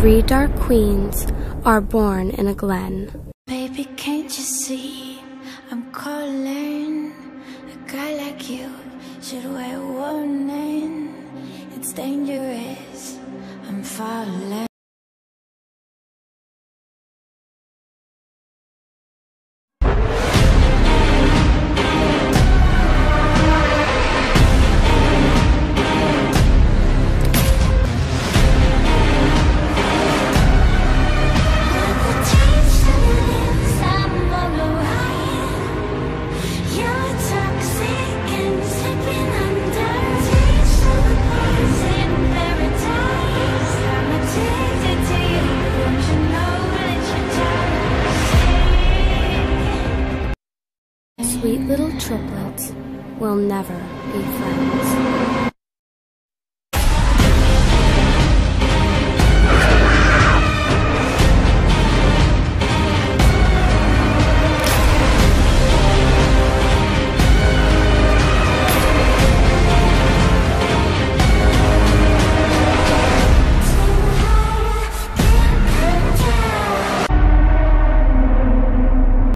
Three dark queens are born in a glen. Baby, can't you see? I'm calling. A guy like you should wear a warning. It's dangerous. I'm falling. Sweet little triplets will never be friends.